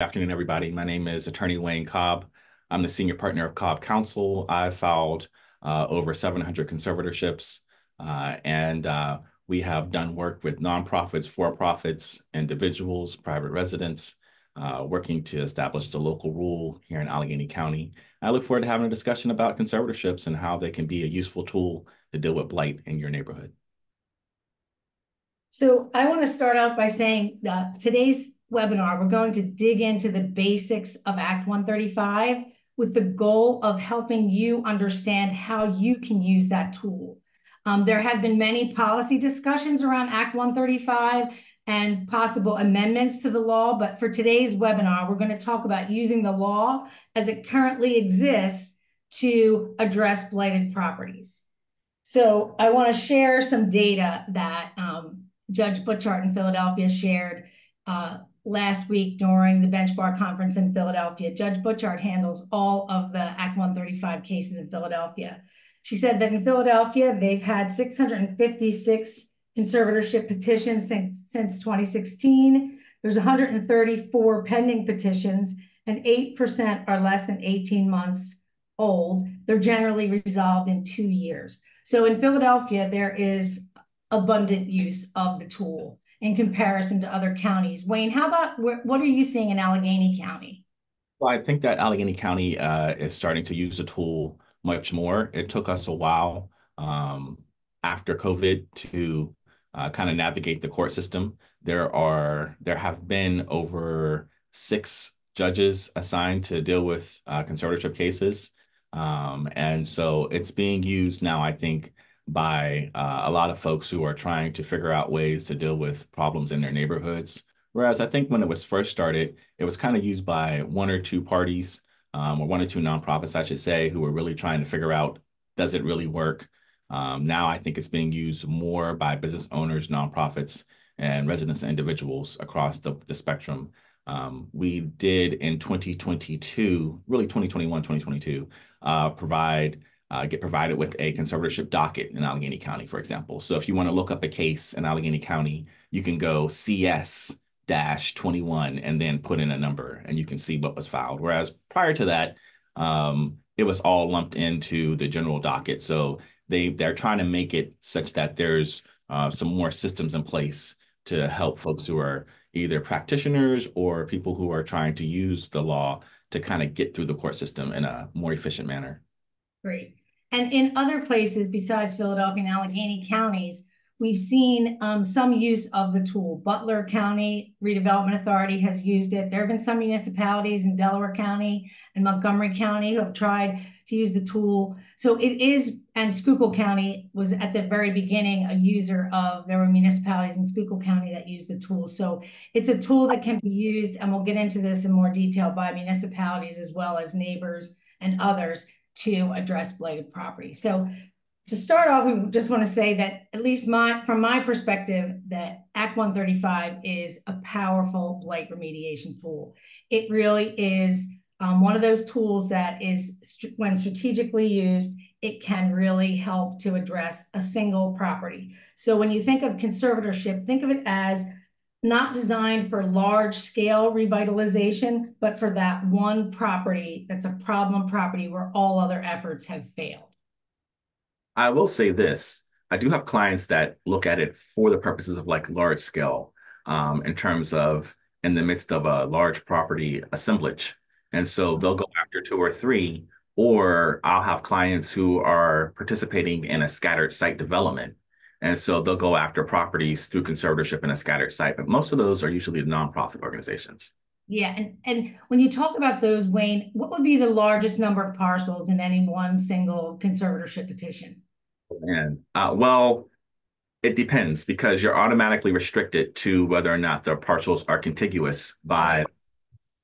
afternoon, everybody. My name is Attorney Wayne Cobb. I'm the senior partner of Cobb Counsel. I've filed uh, over 700 conservatorships, uh, and uh, we have done work with nonprofits, for-profits, individuals, private residents, uh, working to establish the local rule here in Allegheny County. I look forward to having a discussion about conservatorships and how they can be a useful tool to deal with blight in your neighborhood. So I want to start out by saying that today's webinar, we're going to dig into the basics of Act 135 with the goal of helping you understand how you can use that tool. Um, there have been many policy discussions around Act 135 and possible amendments to the law, but for today's webinar, we're going to talk about using the law as it currently exists to address blighted properties. So I want to share some data that um, Judge Butchart in Philadelphia shared uh, last week during the bench bar conference in Philadelphia. Judge Butchart handles all of the Act 135 cases in Philadelphia. She said that in Philadelphia, they've had 656 conservatorship petitions since, since 2016. There's 134 pending petitions, and 8% are less than 18 months old. They're generally resolved in two years. So in Philadelphia, there is abundant use of the tool in comparison to other counties. Wayne, how about what are you seeing in Allegheny County? Well, I think that Allegheny County uh, is starting to use the tool much more. It took us a while um, after COVID to uh, kind of navigate the court system. There are there have been over six judges assigned to deal with uh, conservatorship cases, um, and so it's being used now. I think by uh, a lot of folks who are trying to figure out ways to deal with problems in their neighborhoods. Whereas I think when it was first started, it was kind of used by one or two parties um, or one or two nonprofits, I should say, who were really trying to figure out, does it really work? Um, now I think it's being used more by business owners, nonprofits, and residents and individuals across the, the spectrum. Um, we did in 2022, really 2021, 2022, uh, provide uh, get provided with a conservatorship docket in Allegheny County, for example. So if you want to look up a case in Allegheny County, you can go CS dash 21 and then put in a number and you can see what was filed. Whereas prior to that, um, it was all lumped into the general docket. So they, they're trying to make it such that there's uh, some more systems in place to help folks who are either practitioners or people who are trying to use the law to kind of get through the court system in a more efficient manner. Great. And in other places besides Philadelphia and Allegheny counties, we've seen um, some use of the tool. Butler County Redevelopment Authority has used it. There have been some municipalities in Delaware County and Montgomery County who have tried to use the tool. So it is, and Schuylkill County was at the very beginning a user of, there were municipalities in Schuylkill County that used the tool. So it's a tool that can be used, and we'll get into this in more detail by municipalities as well as neighbors and others to address blighted property. So to start off, we just want to say that at least my from my perspective, that Act 135 is a powerful blight remediation tool. It really is um, one of those tools that is, when strategically used, it can really help to address a single property. So when you think of conservatorship, think of it as not designed for large scale revitalization, but for that one property that's a problem property where all other efforts have failed. I will say this. I do have clients that look at it for the purposes of like large scale um, in terms of in the midst of a large property assemblage. And so they'll go after two or three, or I'll have clients who are participating in a scattered site development and so they'll go after properties through conservatorship in a scattered site, but most of those are usually nonprofit organizations. Yeah, and, and when you talk about those, Wayne, what would be the largest number of parcels in any one single conservatorship petition? And uh, well, it depends because you're automatically restricted to whether or not the parcels are contiguous by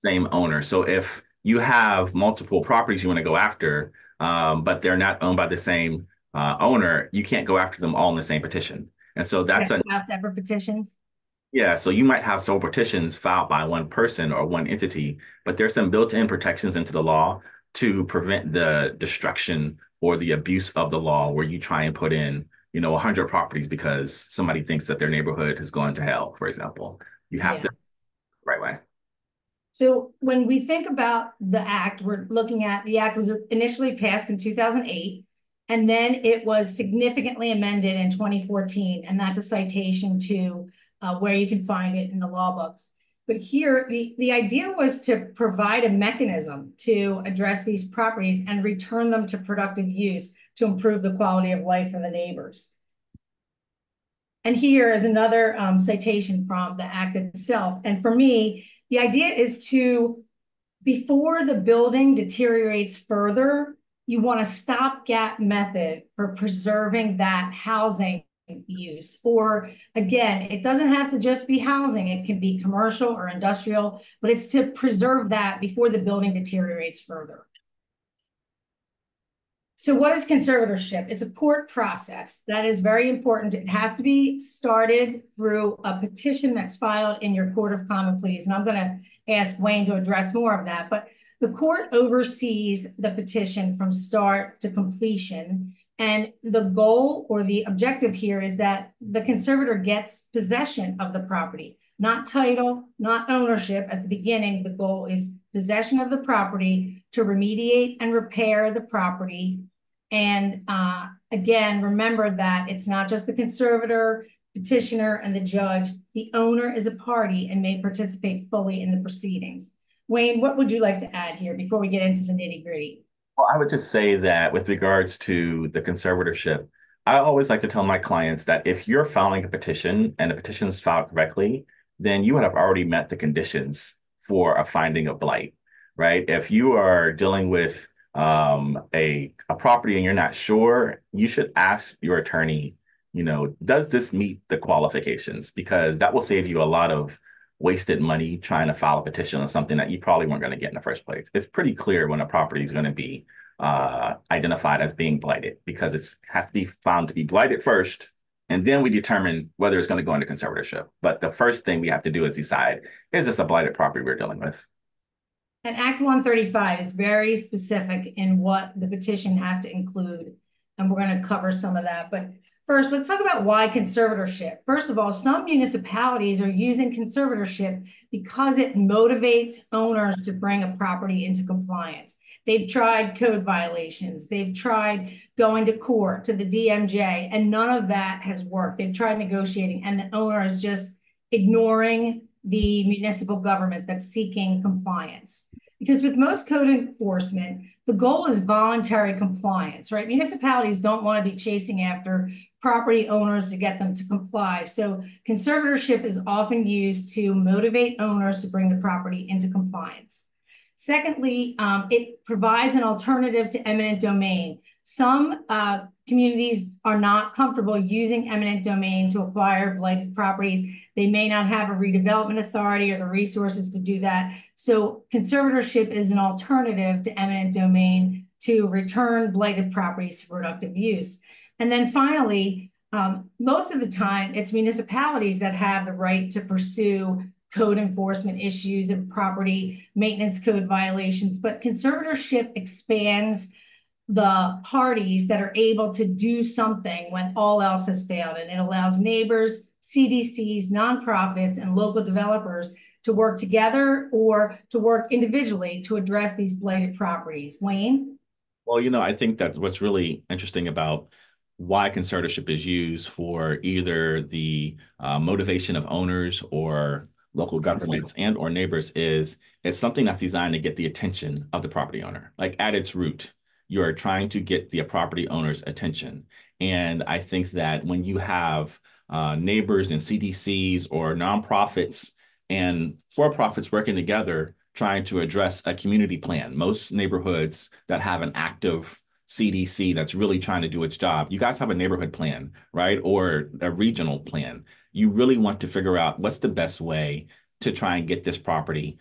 same owner. So if you have multiple properties you want to go after, um, but they're not owned by the same uh, owner, you can't go after them all in the same petition. And so that's a have separate petitions. Yeah, so you might have several petitions filed by one person or one entity, but there's some built-in protections into the law to prevent the destruction or the abuse of the law where you try and put in, you know, 100 properties because somebody thinks that their neighborhood has gone to hell, for example. You have yeah. to right way. So when we think about the act, we're looking at the act was initially passed in 2008, and then it was significantly amended in 2014, and that's a citation to uh, where you can find it in the law books. But here, the, the idea was to provide a mechanism to address these properties and return them to productive use to improve the quality of life for the neighbors. And here is another um, citation from the act itself. And for me, the idea is to, before the building deteriorates further, you want a stopgap method for preserving that housing use. Or again, it doesn't have to just be housing, it can be commercial or industrial, but it's to preserve that before the building deteriorates further. So what is conservatorship? It's a court process that is very important. It has to be started through a petition that's filed in your court of common pleas. And I'm going to ask Wayne to address more of that. But the court oversees the petition from start to completion. And the goal or the objective here is that the conservator gets possession of the property, not title, not ownership. At the beginning, the goal is possession of the property to remediate and repair the property and uh, again, remember that it's not just the conservator, petitioner, and the judge. The owner is a party and may participate fully in the proceedings. Wayne, what would you like to add here before we get into the nitty gritty? Well, I would just say that with regards to the conservatorship, I always like to tell my clients that if you're filing a petition and the petition is filed correctly, then you would have already met the conditions for a finding of blight, right? If you are dealing with um, a a property and you're not sure, you should ask your attorney, you know, does this meet the qualifications? Because that will save you a lot of wasted money trying to file a petition on something that you probably weren't going to get in the first place. It's pretty clear when a property is going to be uh, identified as being blighted because it has to be found to be blighted first, and then we determine whether it's going to go into conservatorship. But the first thing we have to do is decide, is this a blighted property we're dealing with? And Act 135 is very specific in what the petition has to include. And we're going to cover some of that. But first, let's talk about why conservatorship. First of all, some municipalities are using conservatorship because it motivates owners to bring a property into compliance. They've tried code violations. They've tried going to court, to the DMJ, and none of that has worked. They've tried negotiating, and the owner is just ignoring the municipal government that's seeking compliance. Because with most code enforcement, the goal is voluntary compliance, right? Municipalities don't want to be chasing after property owners to get them to comply. So conservatorship is often used to motivate owners to bring the property into compliance. Secondly, um, it provides an alternative to eminent domain. Some uh, communities are not comfortable using eminent domain to acquire blighted properties. They may not have a redevelopment authority or the resources to do that. So conservatorship is an alternative to eminent domain to return blighted properties to productive use. And then finally, um, most of the time, it's municipalities that have the right to pursue code enforcement issues and property maintenance code violations, but conservatorship expands the parties that are able to do something when all else has failed. And it allows neighbors, CDCs, nonprofits, and local developers to work together or to work individually to address these blighted properties. Wayne? Well, you know, I think that what's really interesting about why conservatorship is used for either the uh, motivation of owners or local governments and or neighbors is it's something that's designed to get the attention of the property owner. Like at its root, you are trying to get the property owner's attention. And I think that when you have uh, neighbors and CDCs or nonprofits and for-profits working together trying to address a community plan, most neighborhoods that have an active CDC that's really trying to do its job. You guys have a neighborhood plan, right? Or a regional plan. You really want to figure out what's the best way to try and get this property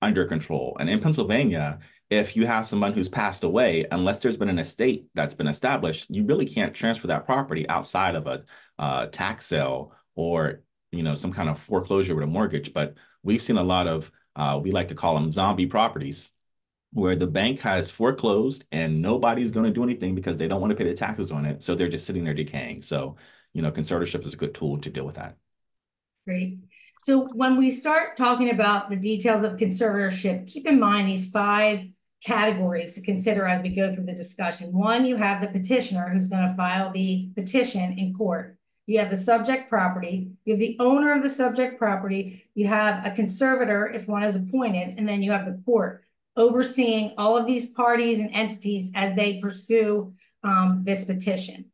under control. And in Pennsylvania, if you have someone who's passed away, unless there's been an estate that's been established, you really can't transfer that property outside of a uh, tax sale or you know some kind of foreclosure with a mortgage. But we've seen a lot of uh, we like to call them zombie properties, where the bank has foreclosed and nobody's going to do anything because they don't want to pay the taxes on it, so they're just sitting there decaying. So you know, conservatorship is a good tool to deal with that. Great. So when we start talking about the details of conservatorship, keep in mind these five categories to consider as we go through the discussion. One, you have the petitioner who's going to file the petition in court. You have the subject property, you have the owner of the subject property, you have a conservator if one is appointed, and then you have the court overseeing all of these parties and entities as they pursue um, this petition.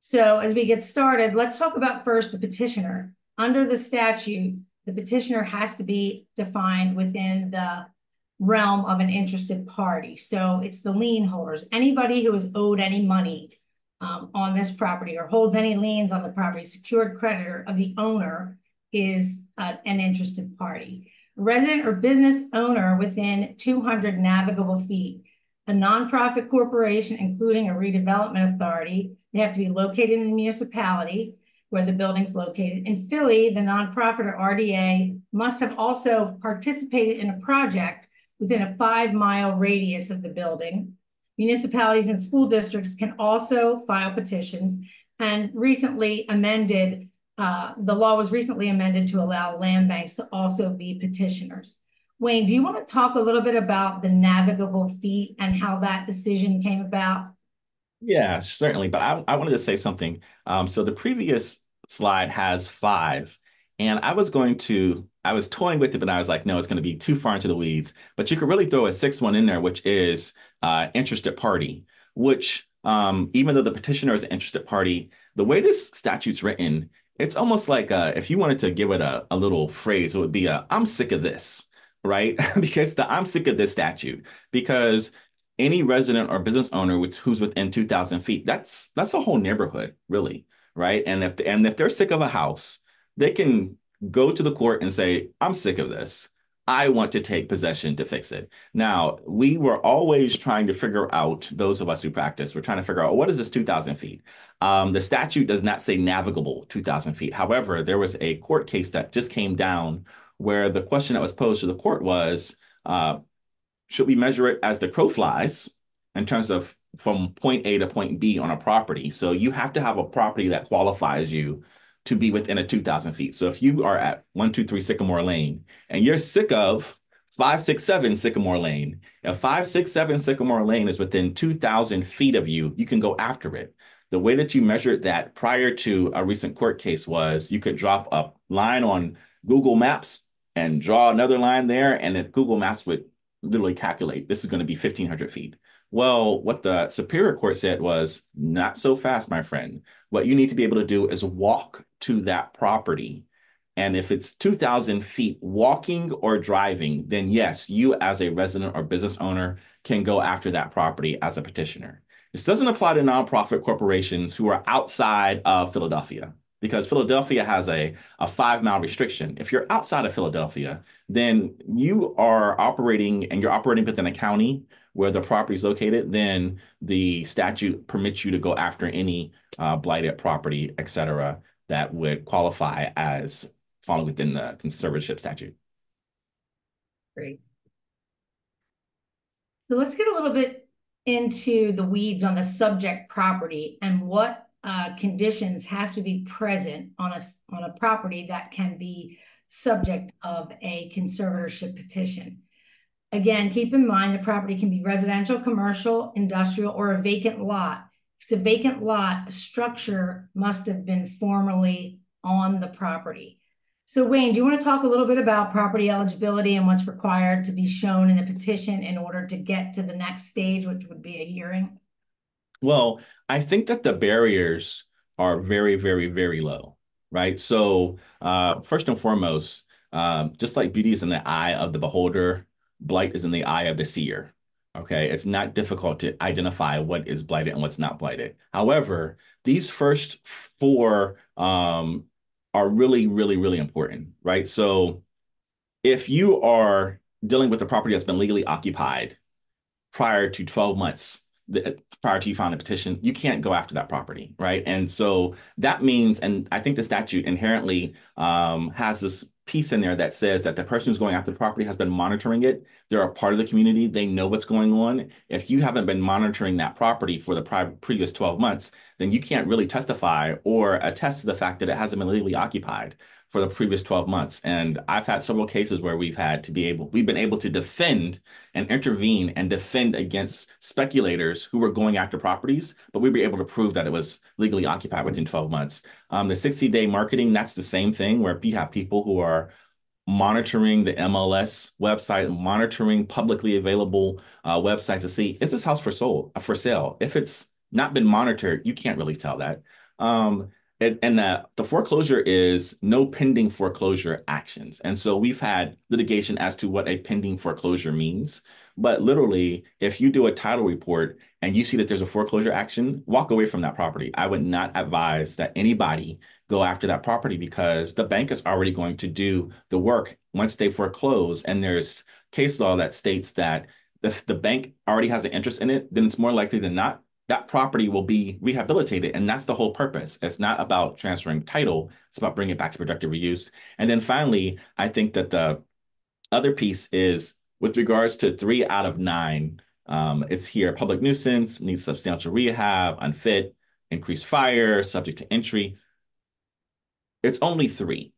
So as we get started, let's talk about first the petitioner. Under the statute, the petitioner has to be defined within the realm of an interested party. So it's the lien holders, anybody who is owed any money um, on this property or holds any liens on the property, secured creditor of the owner is uh, an interested party. Resident or business owner within 200 navigable feet, a nonprofit corporation, including a redevelopment authority, they have to be located in the municipality where the building's located. In Philly, the nonprofit or RDA must have also participated in a project within a five mile radius of the building. Municipalities and school districts can also file petitions and recently amended, uh, the law was recently amended to allow land banks to also be petitioners. Wayne, do you want to talk a little bit about the navigable feet and how that decision came about? Yeah, certainly. But I, I wanted to say something. Um, so the previous slide has five, and I was going to I was toying with it, but I was like, no, it's going to be too far into the weeds. But you could really throw a sixth one in there, which is uh, interested party, which um, even though the petitioner is an interested party, the way this statute's written, it's almost like uh, if you wanted to give it a, a little phrase, it would be a, I'm sick of this, right? because the I'm sick of this statute, because any resident or business owner which, who's within 2000 feet, that's that's a whole neighborhood, really, right? And if and if they're sick of a house, they can go to the court and say, I'm sick of this. I want to take possession to fix it. Now, we were always trying to figure out, those of us who practice, we're trying to figure out what is this 2,000 feet? Um, the statute does not say navigable 2,000 feet. However, there was a court case that just came down where the question that was posed to the court was, uh, should we measure it as the crow flies in terms of from point A to point B on a property? So you have to have a property that qualifies you to be within a 2,000 feet. So if you are at 123 Sycamore Lane and you're sick of 567 Sycamore Lane, if 567 Sycamore Lane is within 2,000 feet of you, you can go after it. The way that you measured that prior to a recent court case was you could drop a line on Google Maps and draw another line there, and then Google Maps would literally calculate this is going to be 1,500 feet. Well, what the Superior Court said was not so fast, my friend. What you need to be able to do is walk to that property. And if it's 2,000 feet walking or driving, then yes, you as a resident or business owner can go after that property as a petitioner. This doesn't apply to nonprofit corporations who are outside of Philadelphia because Philadelphia has a, a five mile restriction. If you're outside of Philadelphia, then you are operating and you're operating within a county where the property is located, then the statute permits you to go after any uh, blighted property, et cetera, that would qualify as falling within the conservatorship statute. Great. So let's get a little bit into the weeds on the subject property and what uh, conditions have to be present on a, on a property that can be subject of a conservatorship petition. Again, keep in mind the property can be residential, commercial, industrial, or a vacant lot. It's a vacant lot, a structure must have been formerly on the property. So Wayne, do you want to talk a little bit about property eligibility and what's required to be shown in the petition in order to get to the next stage, which would be a hearing? Well, I think that the barriers are very, very, very low, right? So uh, first and foremost, um, just like beauty is in the eye of the beholder, blight is in the eye of the seer. Okay, it's not difficult to identify what is blighted and what's not blighted. However, these first four um, are really, really, really important, right? So if you are dealing with a property that's been legally occupied prior to 12 months prior to you filing a petition, you can't go after that property, right? And so that means, and I think the statute inherently um, has this piece in there that says that the person who's going after the property has been monitoring it. They're a part of the community. They know what's going on. If you haven't been monitoring that property for the previous 12 months, then you can't really testify or attest to the fact that it hasn't been legally occupied for the previous 12 months. And I've had several cases where we've had to be able, we've been able to defend and intervene and defend against speculators who were going after properties, but we were able to prove that it was legally occupied within 12 months. Um, the 60 day marketing, that's the same thing where you have people who are monitoring the MLS website, monitoring publicly available uh, websites to see is this house for sold for sale. If it's not been monitored, you can't really tell that. Um, and, and that the foreclosure is no pending foreclosure actions. And so we've had litigation as to what a pending foreclosure means. But literally, if you do a title report and you see that there's a foreclosure action, walk away from that property. I would not advise that anybody go after that property because the bank is already going to do the work once they foreclose. And there's case law that states that if the bank already has an interest in it, then it's more likely than not that property will be rehabilitated. And that's the whole purpose. It's not about transferring title, it's about bringing it back to productive reuse. And then finally, I think that the other piece is with regards to three out of nine, um, it's here public nuisance, needs substantial rehab, unfit, increased fire, subject to entry. It's only three.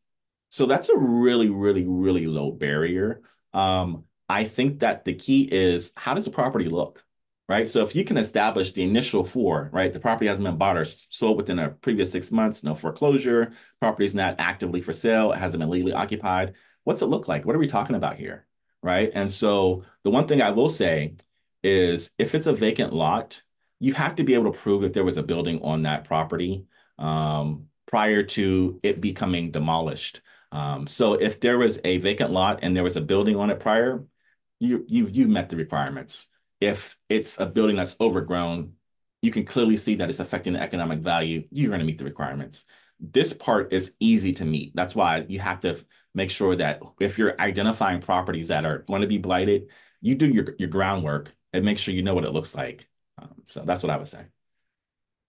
So that's a really, really, really low barrier. Um, I think that the key is how does the property look? Right? So if you can establish the initial four, right? The property hasn't been bought or sold within a previous six months, no foreclosure, property is not actively for sale, it hasn't been legally occupied. What's it look like? What are we talking about here, right? And so the one thing I will say is if it's a vacant lot, you have to be able to prove that there was a building on that property um, prior to it becoming demolished. Um, so if there was a vacant lot and there was a building on it prior, you, you've, you've met the requirements if it's a building that's overgrown, you can clearly see that it's affecting the economic value. You're going to meet the requirements. This part is easy to meet. That's why you have to make sure that if you're identifying properties that are going to be blighted, you do your, your groundwork and make sure you know what it looks like. Um, so that's what I would say.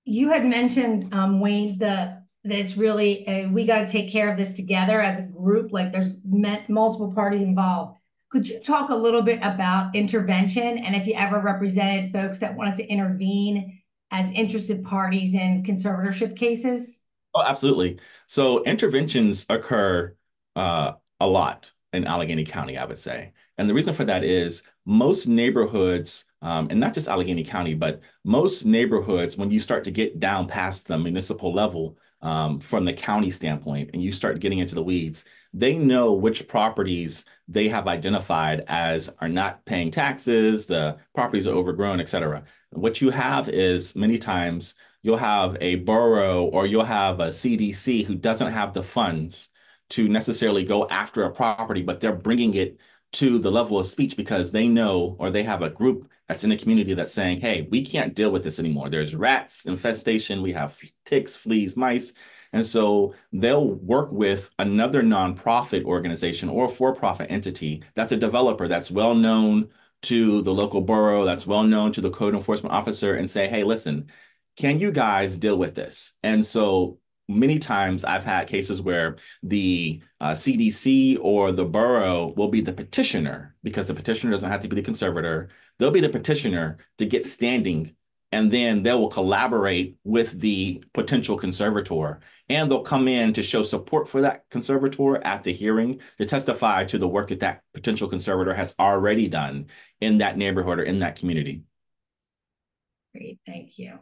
You had mentioned, um, Wayne, the that it's really a, we got to take care of this together as a group. Like there's multiple parties involved. Could you talk a little bit about intervention and if you ever represented folks that wanted to intervene as interested parties in conservatorship cases? Oh, absolutely. So interventions occur uh, a lot in Allegheny County, I would say. And the reason for that is most neighborhoods, um, and not just Allegheny County, but most neighborhoods, when you start to get down past the municipal level um, from the county standpoint and you start getting into the weeds, they know which properties they have identified as are not paying taxes, the properties are overgrown, et cetera. What you have is many times you'll have a borough or you'll have a CDC who doesn't have the funds to necessarily go after a property, but they're bringing it to the level of speech because they know or they have a group that's in the community that's saying, hey, we can't deal with this anymore. There's rats infestation, we have ticks, fleas, mice. And so they'll work with another nonprofit organization or for-profit entity that's a developer that's well known to the local borough, that's well known to the code enforcement officer and say, hey, listen, can you guys deal with this? And so many times I've had cases where the uh, CDC or the borough will be the petitioner because the petitioner doesn't have to be the conservator. They'll be the petitioner to get standing and then they will collaborate with the potential conservator and they'll come in to show support for that conservator at the hearing to testify to the work that that potential conservator has already done in that neighborhood or in that community. Great, thank you.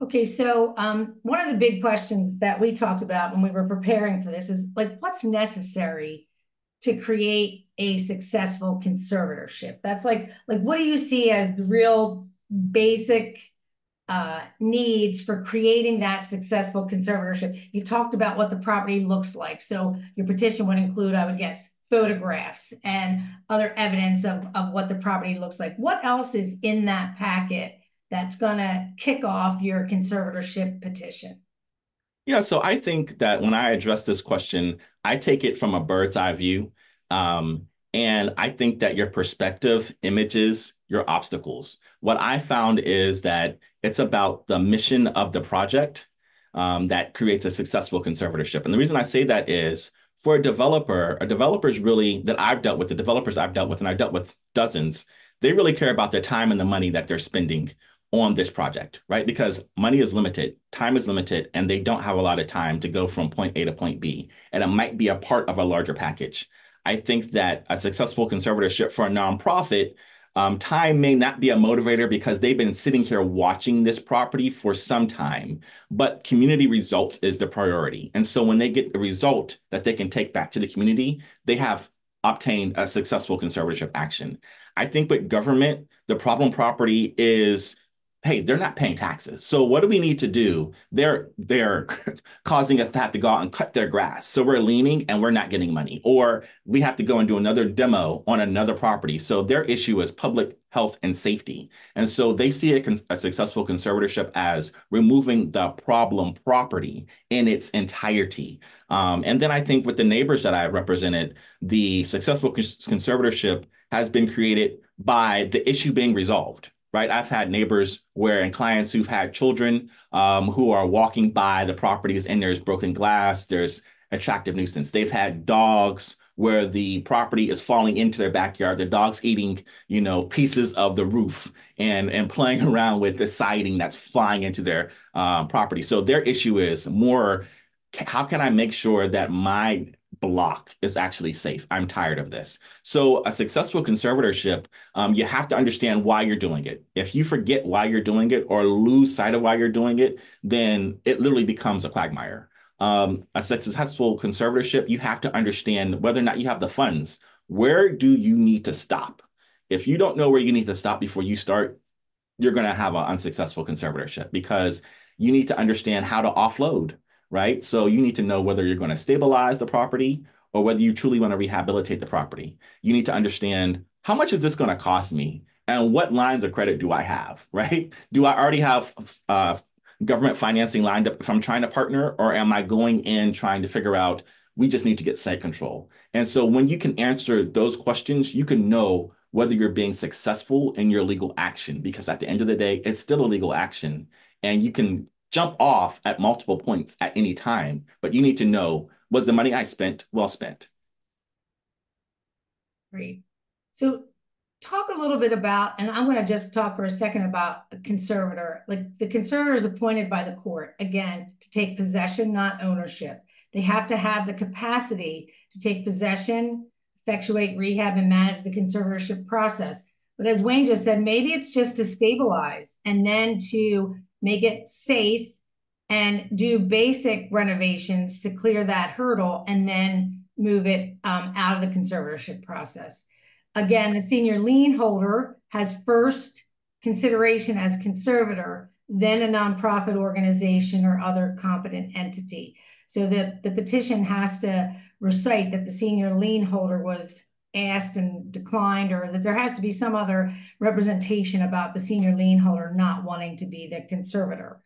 Okay, so um, one of the big questions that we talked about when we were preparing for this is like, what's necessary to create a successful conservatorship? That's like, like, what do you see as the real basic uh, needs for creating that successful conservatorship. You talked about what the property looks like. So your petition would include, I would guess, photographs and other evidence of, of what the property looks like. What else is in that packet that's going to kick off your conservatorship petition? Yeah, so I think that when I address this question, I take it from a bird's eye view. Um, and I think that your perspective images your obstacles. What I found is that it's about the mission of the project um, that creates a successful conservatorship. And the reason I say that is for a developer, a developers really that I've dealt with, the developers I've dealt with, and I've dealt with dozens, they really care about their time and the money that they're spending on this project, right? Because money is limited, time is limited, and they don't have a lot of time to go from point A to point B. And it might be a part of a larger package. I think that a successful conservatorship for a nonprofit, um, time may not be a motivator because they've been sitting here watching this property for some time, but community results is the priority. And so when they get the result that they can take back to the community, they have obtained a successful conservatorship action. I think with government, the problem property is hey, they're not paying taxes. So what do we need to do? They're they're causing us to have to go out and cut their grass. So we're leaning and we're not getting money. Or we have to go and do another demo on another property. So their issue is public health and safety. And so they see a, a successful conservatorship as removing the problem property in its entirety. Um, and then I think with the neighbors that I represented, the successful conservatorship has been created by the issue being resolved right? I've had neighbors where and clients who've had children um, who are walking by the properties and there's broken glass, there's attractive nuisance. They've had dogs where the property is falling into their backyard. The dog's eating, you know, pieces of the roof and and playing around with the siding that's flying into their uh, property. So their issue is more, how can I make sure that my block is actually safe. I'm tired of this. So a successful conservatorship, um, you have to understand why you're doing it. If you forget why you're doing it or lose sight of why you're doing it, then it literally becomes a quagmire. Um, a successful conservatorship, you have to understand whether or not you have the funds. Where do you need to stop? If you don't know where you need to stop before you start, you're going to have an unsuccessful conservatorship because you need to understand how to offload right? So you need to know whether you're going to stabilize the property or whether you truly want to rehabilitate the property. You need to understand how much is this going to cost me and what lines of credit do I have, right? Do I already have uh, government financing lined up if I'm trying to partner or am I going in trying to figure out we just need to get site control? And so when you can answer those questions, you can know whether you're being successful in your legal action because at the end of the day, it's still a legal action and you can jump off at multiple points at any time, but you need to know, was the money I spent well spent? Great. So talk a little bit about, and I'm going to just talk for a second about a conservator. Like the conservator is appointed by the court, again, to take possession, not ownership. They have to have the capacity to take possession, effectuate rehab, and manage the conservatorship process. But as Wayne just said, maybe it's just to stabilize and then to make it safe, and do basic renovations to clear that hurdle and then move it um, out of the conservatorship process. Again, the senior lien holder has first consideration as conservator, then a nonprofit organization or other competent entity. So the, the petition has to recite that the senior lien holder was asked and declined, or that there has to be some other representation about the senior lien holder not wanting to be the conservator.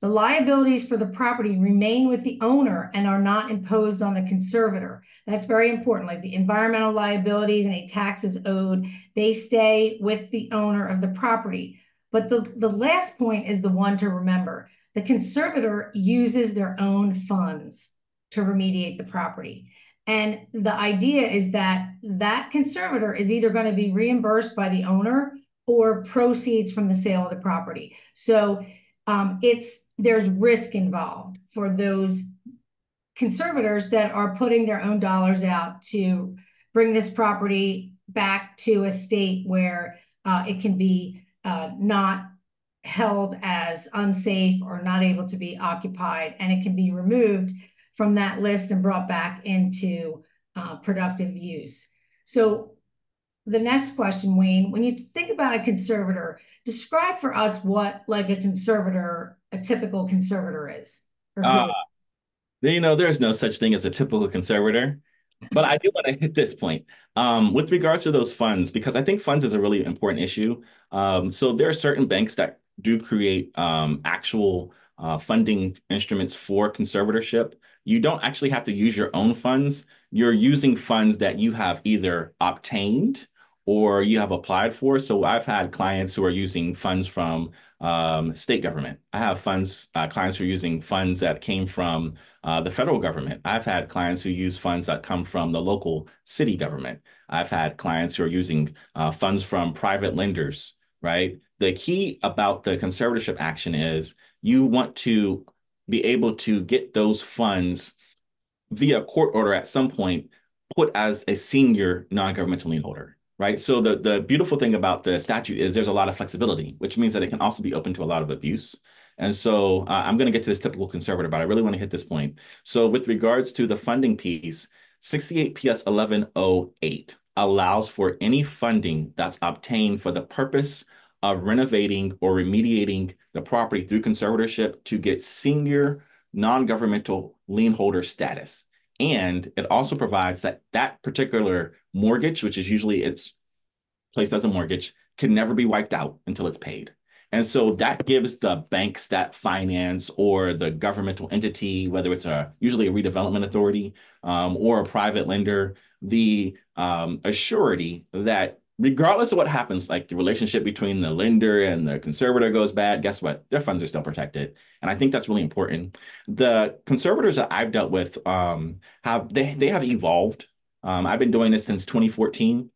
The liabilities for the property remain with the owner and are not imposed on the conservator. That's very important. Like the environmental liabilities and any taxes owed, they stay with the owner of the property. But the, the last point is the one to remember. The conservator uses their own funds to remediate the property. And the idea is that that conservator is either going to be reimbursed by the owner or proceeds from the sale of the property. So um, it's there's risk involved for those conservators that are putting their own dollars out to bring this property back to a state where uh, it can be uh, not held as unsafe or not able to be occupied and it can be removed from that list and brought back into uh, productive use. So the next question, Wayne, when you think about a conservator, describe for us what like a conservator, a typical conservator is. Uh, you know, there's no such thing as a typical conservator. But I do want to hit this point um, with regards to those funds, because I think funds is a really important issue. Um, so there are certain banks that do create um, actual uh, funding instruments for conservatorship you don't actually have to use your own funds. You're using funds that you have either obtained or you have applied for. So I've had clients who are using funds from um, state government. I have funds uh, clients who are using funds that came from uh, the federal government. I've had clients who use funds that come from the local city government. I've had clients who are using uh, funds from private lenders right? The key about the conservatorship action is you want to be able to get those funds via court order at some point put as a senior non-governmental lien holder right? So the, the beautiful thing about the statute is there's a lot of flexibility, which means that it can also be open to a lot of abuse. And so uh, I'm going to get to this typical conservator, but I really want to hit this point. So with regards to the funding piece, 68 PS 1108 allows for any funding that's obtained for the purpose of renovating or remediating the property through conservatorship to get senior non-governmental lien holder status. And it also provides that that particular mortgage, which is usually it's placed as a mortgage, can never be wiped out until it's paid. And so that gives the banks that finance or the governmental entity, whether it's a usually a redevelopment authority um, or a private lender, the um, assurity that regardless of what happens, like the relationship between the lender and the conservator goes bad, guess what? Their funds are still protected. And I think that's really important. The conservators that I've dealt with um, have they they have evolved. Um, I've been doing this since 2014.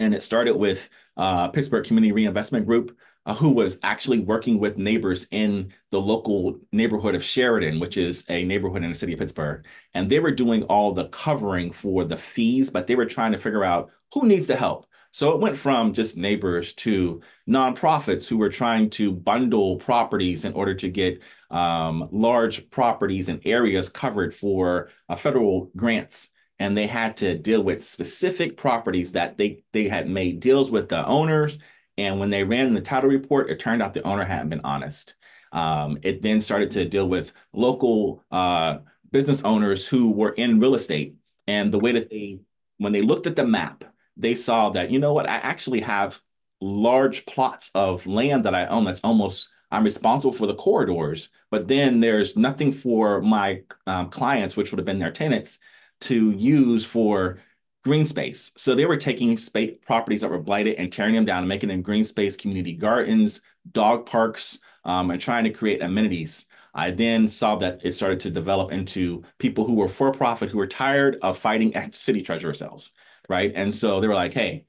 And it started with uh, Pittsburgh Community Reinvestment Group, uh, who was actually working with neighbors in the local neighborhood of Sheridan, which is a neighborhood in the city of Pittsburgh. And they were doing all the covering for the fees, but they were trying to figure out who needs the help. So it went from just neighbors to nonprofits who were trying to bundle properties in order to get um, large properties and areas covered for uh, federal grants. And they had to deal with specific properties that they, they had made deals with the owners. And when they ran the title report, it turned out the owner hadn't been honest. Um, it then started to deal with local uh, business owners who were in real estate. And the way that they, when they looked at the map, they saw that, you know what, I actually have large plots of land that I own that's almost I'm responsible for the corridors, but then there's nothing for my um, clients, which would have been their tenants, to use for green space. So they were taking space properties that were blighted and tearing them down and making them green space community gardens, dog parks, um, and trying to create amenities. I then saw that it started to develop into people who were for profit, who were tired of fighting at city treasurer cells right? And so they were like, hey,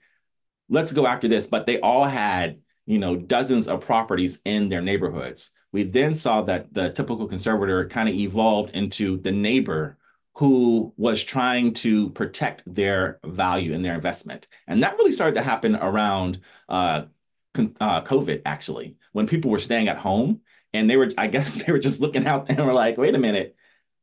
let's go after this. But they all had, you know, dozens of properties in their neighborhoods. We then saw that the typical conservator kind of evolved into the neighbor who was trying to protect their value and their investment. And that really started to happen around uh, uh, COVID, actually, when people were staying at home and they were, I guess they were just looking out and were like, wait a minute,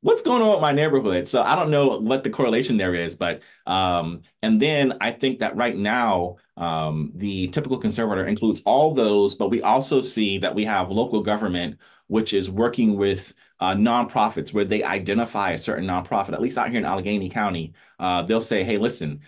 what's going on with my neighborhood? So I don't know what the correlation there is, but um, and then I think that right now um, the typical conservator includes all those, but we also see that we have local government which is working with uh, nonprofits where they identify a certain nonprofit. At least out here in Allegheny County, uh, they'll say, "Hey, listen."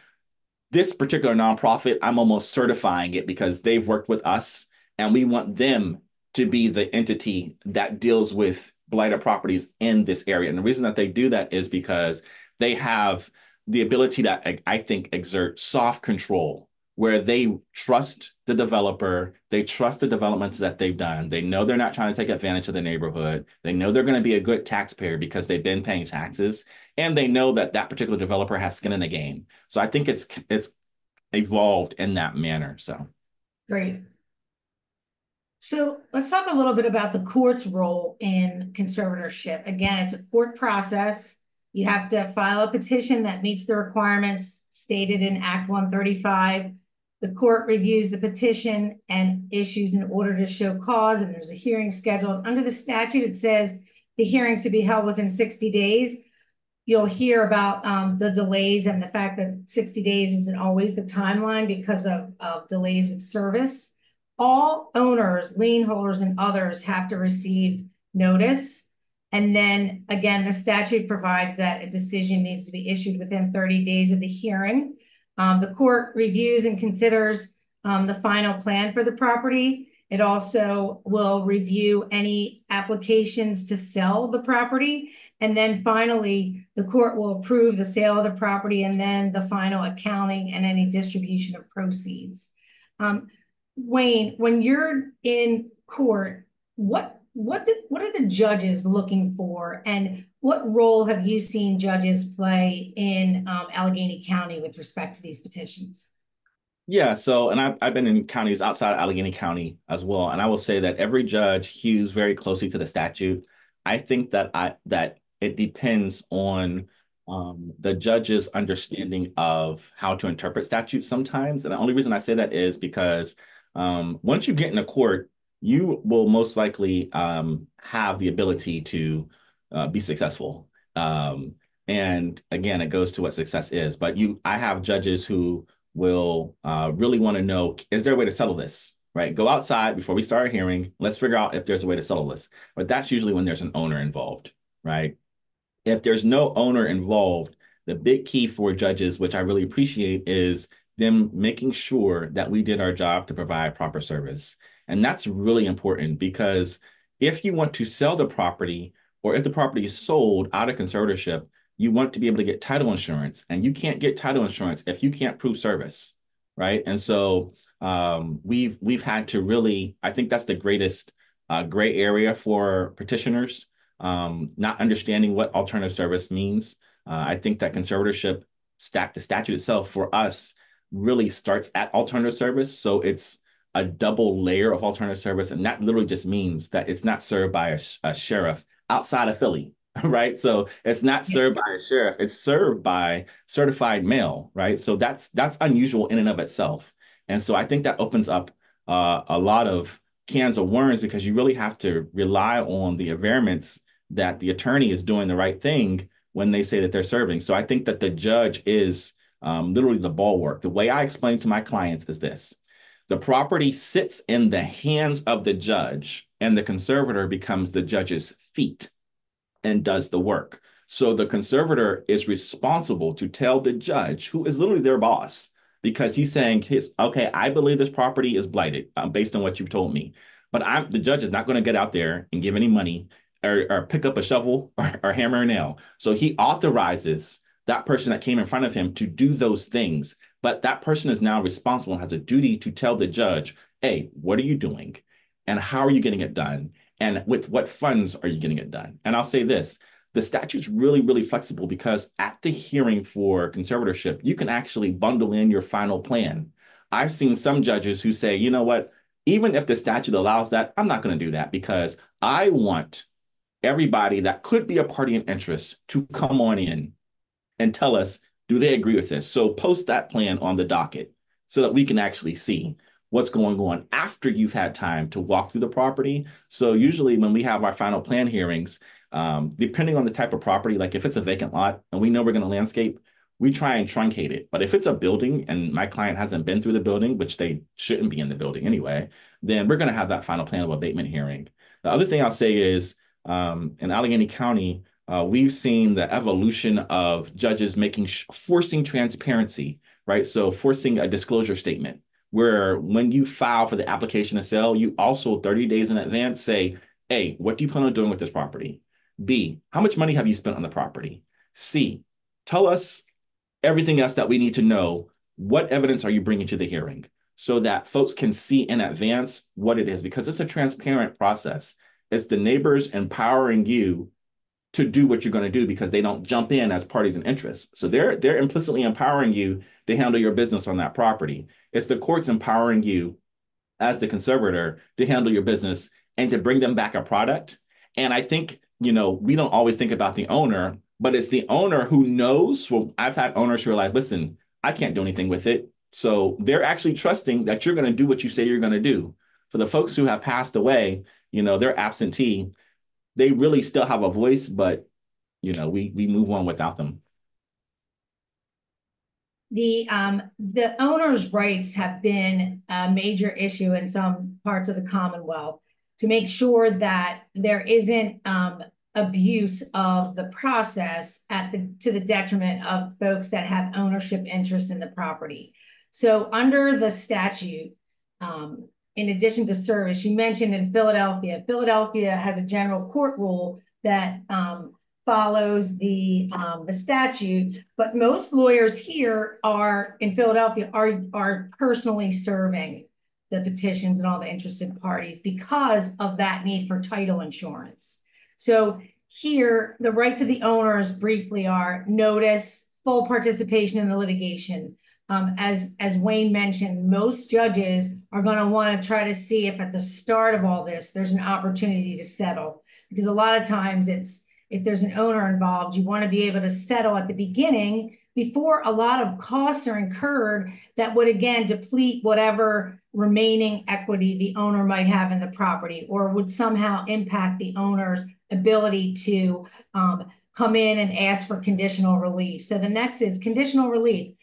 This particular nonprofit, I'm almost certifying it because they've worked with us and we want them to be the entity that deals with blighted properties in this area. And the reason that they do that is because they have the ability to, I think, exert soft control where they trust the developer, they trust the developments that they've done. They know they're not trying to take advantage of the neighborhood. They know they're going to be a good taxpayer because they've been paying taxes, and they know that that particular developer has skin in the game. So I think it's it's evolved in that manner. So great. So let's talk a little bit about the court's role in conservatorship. Again, it's a court process. You have to file a petition that meets the requirements stated in Act 135. The court reviews the petition and issues an order to show cause, and there's a hearing scheduled. Under the statute, it says the hearings to be held within 60 days. You'll hear about um, the delays and the fact that 60 days isn't always the timeline because of, of delays with service all owners, lien holders, and others have to receive notice. And then again, the statute provides that a decision needs to be issued within 30 days of the hearing. Um, the court reviews and considers um, the final plan for the property. It also will review any applications to sell the property. And then finally, the court will approve the sale of the property and then the final accounting and any distribution of proceeds. Um, Wayne, when you're in court, what what did, what are the judges looking for, and what role have you seen judges play in um, Allegheny County with respect to these petitions? Yeah, so and I've I've been in counties outside Allegheny County as well, and I will say that every judge hews very closely to the statute. I think that I that it depends on um, the judge's understanding of how to interpret statutes sometimes. And the only reason I say that is because um, once you get in a court, you will most likely um, have the ability to uh, be successful. Um, and again, it goes to what success is. But you, I have judges who will uh, really want to know: is there a way to settle this? Right? Go outside before we start a hearing. Let's figure out if there's a way to settle this. But that's usually when there's an owner involved, right? If there's no owner involved, the big key for judges, which I really appreciate, is them making sure that we did our job to provide proper service. And that's really important because if you want to sell the property or if the property is sold out of conservatorship, you want to be able to get title insurance and you can't get title insurance if you can't prove service, right? And so um, we've we've had to really, I think that's the greatest uh, gray area for petitioners, um, not understanding what alternative service means. Uh, I think that conservatorship stack the statute itself for us really starts at alternative service. So it's a double layer of alternative service. And that literally just means that it's not served by a, a sheriff outside of Philly, right? So it's not served by a sheriff, it's served by certified mail, right? So that's that's unusual in and of itself. And so I think that opens up uh, a lot of cans of worms because you really have to rely on the averments that the attorney is doing the right thing when they say that they're serving. So I think that the judge is um, literally the bulwark. The way I explain to my clients is this the property sits in the hands of the judge, and the conservator becomes the judge's feet and does the work. So the conservator is responsible to tell the judge, who is literally their boss, because he's saying, his, okay, I believe this property is blighted um, based on what you've told me. But I'm the judge is not going to get out there and give any money or, or pick up a shovel or, or hammer and nail. So he authorizes that person that came in front of him to do those things. But that person is now responsible and has a duty to tell the judge, hey, what are you doing? And how are you getting it done? And with what funds are you getting it done? And I'll say this the statute's really, really flexible because at the hearing for conservatorship, you can actually bundle in your final plan. I've seen some judges who say, you know what, even if the statute allows that, I'm not going to do that because I want everybody that could be a party in interest to come on in and tell us, do they agree with this? So post that plan on the docket so that we can actually see what's going on after you've had time to walk through the property. So usually when we have our final plan hearings, um, depending on the type of property, like if it's a vacant lot and we know we're going to landscape, we try and truncate it. But if it's a building and my client hasn't been through the building, which they shouldn't be in the building anyway, then we're going to have that final plan of abatement hearing. The other thing I'll say is um, in Allegheny County, uh, we've seen the evolution of judges making forcing transparency, right? So forcing a disclosure statement where when you file for the application to sell, you also 30 days in advance say, A, what do you plan on doing with this property? B, how much money have you spent on the property? C, tell us everything else that we need to know. What evidence are you bringing to the hearing? So that folks can see in advance what it is, because it's a transparent process. It's the neighbors empowering you to do what you're going to do because they don't jump in as parties in interest. So they're they're implicitly empowering you to handle your business on that property. It's the courts empowering you as the conservator to handle your business and to bring them back a product. And I think, you know, we don't always think about the owner, but it's the owner who knows. Well, I've had owners who are like, listen, I can't do anything with it. So they're actually trusting that you're going to do what you say you're going to do. For the folks who have passed away, you know, they're absentee they really still have a voice, but you know, we we move on without them. The um the owner's rights have been a major issue in some parts of the Commonwealth to make sure that there isn't um abuse of the process at the to the detriment of folks that have ownership interest in the property. So under the statute, um, in addition to service, you mentioned in Philadelphia, Philadelphia has a general court rule that um, follows the um, the statute, but most lawyers here are in Philadelphia are are personally serving the petitions and all the interested parties because of that need for title insurance. So here, the rights of the owners briefly are notice, full participation in the litigation, um, as as Wayne mentioned, most judges are going to want to try to see if at the start of all this there's an opportunity to settle because a lot of times it's if there's an owner involved, you want to be able to settle at the beginning before a lot of costs are incurred that would again deplete whatever remaining equity the owner might have in the property or would somehow impact the owner's ability to um, come in and ask for conditional relief. So the next is conditional relief.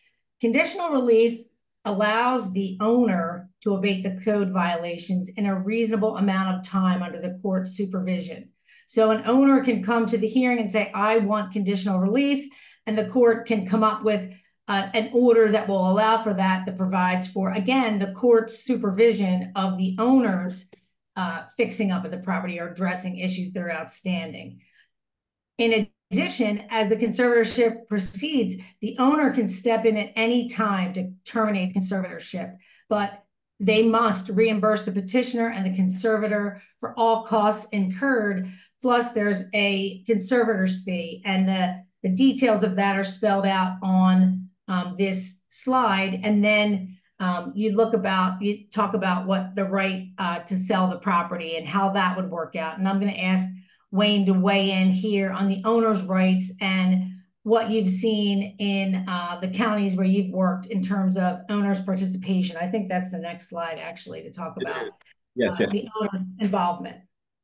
Conditional relief allows the owner to abate the code violations in a reasonable amount of time under the court's supervision. So an owner can come to the hearing and say, I want conditional relief, and the court can come up with uh, an order that will allow for that that provides for, again, the court's supervision of the owner's uh, fixing up of the property or addressing issues that are outstanding. In addition, as the conservatorship proceeds, the owner can step in at any time to terminate the conservatorship, but they must reimburse the petitioner and the conservator for all costs incurred. Plus, there's a conservator's fee, and the, the details of that are spelled out on um, this slide. And then um, you look about, you talk about what the right uh, to sell the property and how that would work out. And I'm going to ask Wayne to weigh in here on the owner's rights and what you've seen in uh, the counties where you've worked in terms of owners' participation. I think that's the next slide actually to talk about yes, uh, yes. the owner's involvement.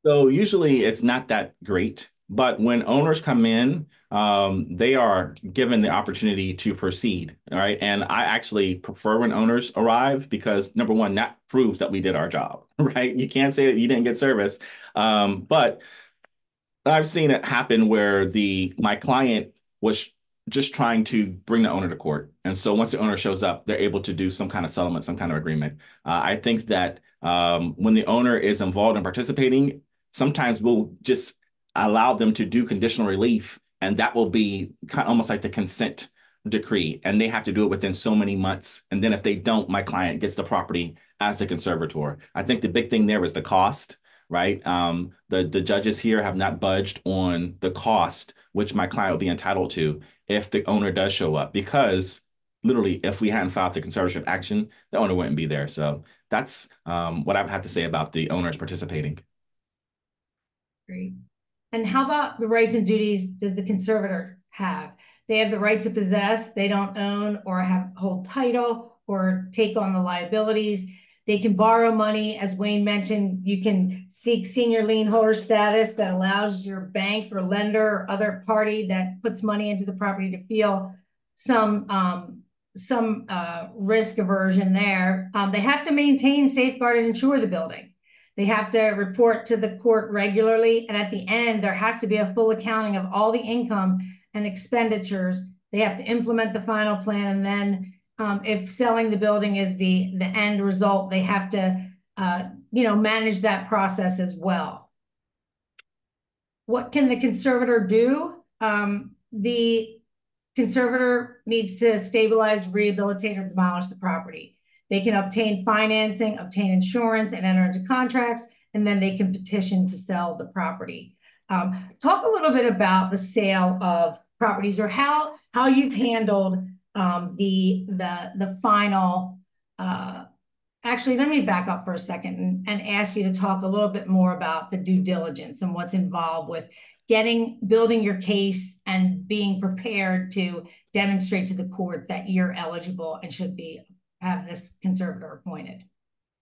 So usually it's not that great, but when owners come in, um, they are given the opportunity to proceed. All right. And I actually prefer when owners arrive because number one, that proves that we did our job, right? You can't say that you didn't get service. Um, but I've seen it happen where the my client was just trying to bring the owner to court. And so once the owner shows up, they're able to do some kind of settlement, some kind of agreement. Uh, I think that um, when the owner is involved in participating, sometimes we'll just allow them to do conditional relief, and that will be kind of almost like the consent decree, and they have to do it within so many months. And then if they don't, my client gets the property as the conservator. I think the big thing there is the cost right? Um, the the judges here have not budged on the cost which my client will be entitled to if the owner does show up, because literally, if we hadn't filed the conservatorship action, the owner wouldn't be there. So that's um, what I would have to say about the owners participating. Great. And how about the rights and duties does the conservator have? They have the right to possess, they don't own or have hold title or take on the liabilities. They can borrow money. As Wayne mentioned, you can seek senior lien holder status that allows your bank or lender or other party that puts money into the property to feel some um, some uh, risk aversion there. Um, they have to maintain, safeguard, and insure the building. They have to report to the court regularly. And at the end, there has to be a full accounting of all the income and expenditures. They have to implement the final plan and then um, if selling the building is the the end result, they have to uh, you know manage that process as well. What can the conservator do? Um, the conservator needs to stabilize, rehabilitate, or demolish the property. They can obtain financing, obtain insurance, and enter into contracts, and then they can petition to sell the property. Um, talk a little bit about the sale of properties or how how you've handled um, the the the final. Uh, actually, let me back up for a second and, and ask you to talk a little bit more about the due diligence and what's involved with getting building your case and being prepared to demonstrate to the court that you're eligible and should be have this conservator appointed.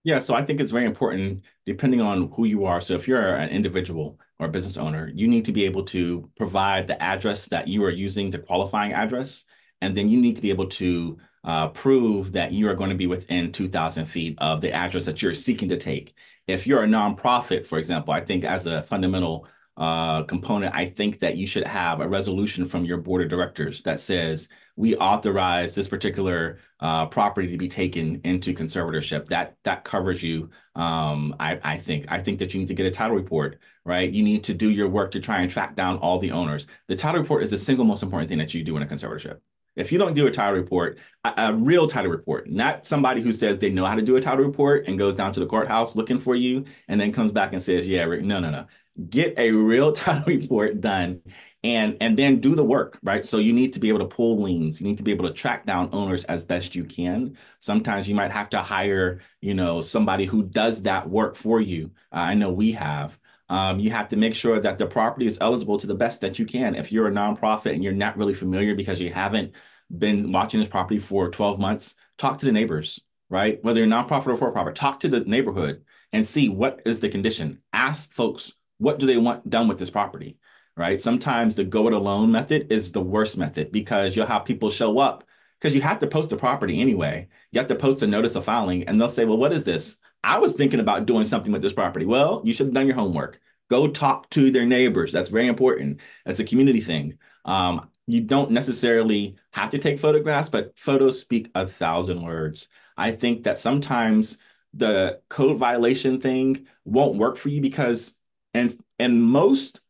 Yeah, so I think it's very important depending on who you are. So if you're an individual or a business owner, you need to be able to provide the address that you are using, the qualifying address, and then you need to be able to uh, prove that you are going to be within 2,000 feet of the address that you're seeking to take. If you're a nonprofit, for example, I think as a fundamental uh, component, I think that you should have a resolution from your board of directors that says we authorize this particular uh, property to be taken into conservatorship. That that covers you. Um, I, I think I think that you need to get a title report, right? You need to do your work to try and track down all the owners. The title report is the single most important thing that you do in a conservatorship If you don't do a title report, a, a, real title report, not somebody who says they know how to do a title report and goes down to the courthouse looking for you and then comes back and says, yeah, Rick, no, no, no. Get a real title report done and and then do the work, right? So you need to be able to pull liens. You need to be able to track down owners as best you can. Sometimes you might have to hire, you know, somebody who does that work for you. Uh, I know we have. Um, you have to make sure that the property is eligible to the best that you can. If you're a nonprofit and you're not really familiar because you haven't been watching this property for 12 months, talk to the neighbors, right? Whether you're nonprofit or for profit, talk to the neighborhood and see what is the condition. Ask folks, what do they want done with this property, right? Sometimes the go it alone method is the worst method because you'll have people show up because you have to post the property anyway. You have to post a notice of filing and they'll say, well, what is this? I was thinking about doing something with this property. Well, you should have done your homework. Go talk to their neighbors. That's very important. That's a community thing. Um, you don't necessarily have to take photographs, but photos speak a thousand words. I think that sometimes the code violation thing won't work for you because and in most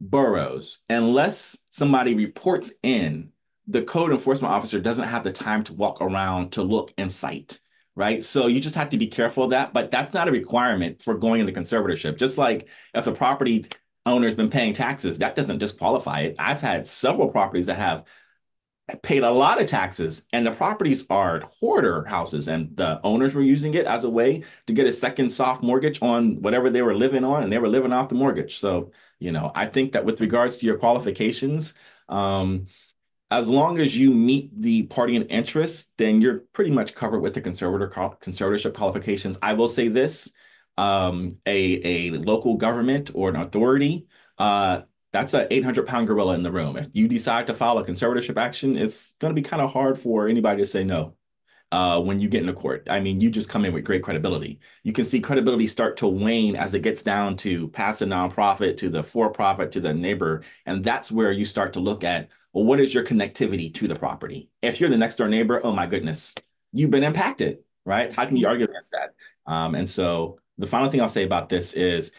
boroughs, unless somebody reports in, the code enforcement officer doesn't have the time to walk around to look and cite right? So you just have to be careful of that, but that's not a requirement for going into conservatorship. Just like if a property owner's been paying taxes, that doesn't disqualify it. I've had several properties that have paid a lot of taxes and the properties are hoarder houses and the owners were using it as a way to get a second soft mortgage on whatever they were living on and they were living off the mortgage. So, you know, I think that with regards to your qualifications, um, as long as you meet the party in interest, then you're pretty much covered with the conservator conservatorship qualifications. I will say this: um, a a local government or an authority, uh, that's an 800 pound gorilla in the room. If you decide to file a conservatorship action, it's going to be kind of hard for anybody to say no. Uh, when you get into court. I mean, you just come in with great credibility. You can see credibility start to wane as it gets down to past the nonprofit to the for profit to the neighbor. And that's where you start to look at well, what is your connectivity to the property? If you're the next door neighbor, oh my goodness, you've been impacted, right? How can you argue against that? Um, and so the final thing I'll say about this is